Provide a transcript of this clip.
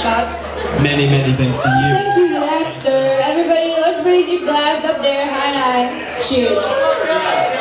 shots. Many, many thanks to you. Thank you to that, sir. Everybody, let's raise your glass up there. High, high. Cheers.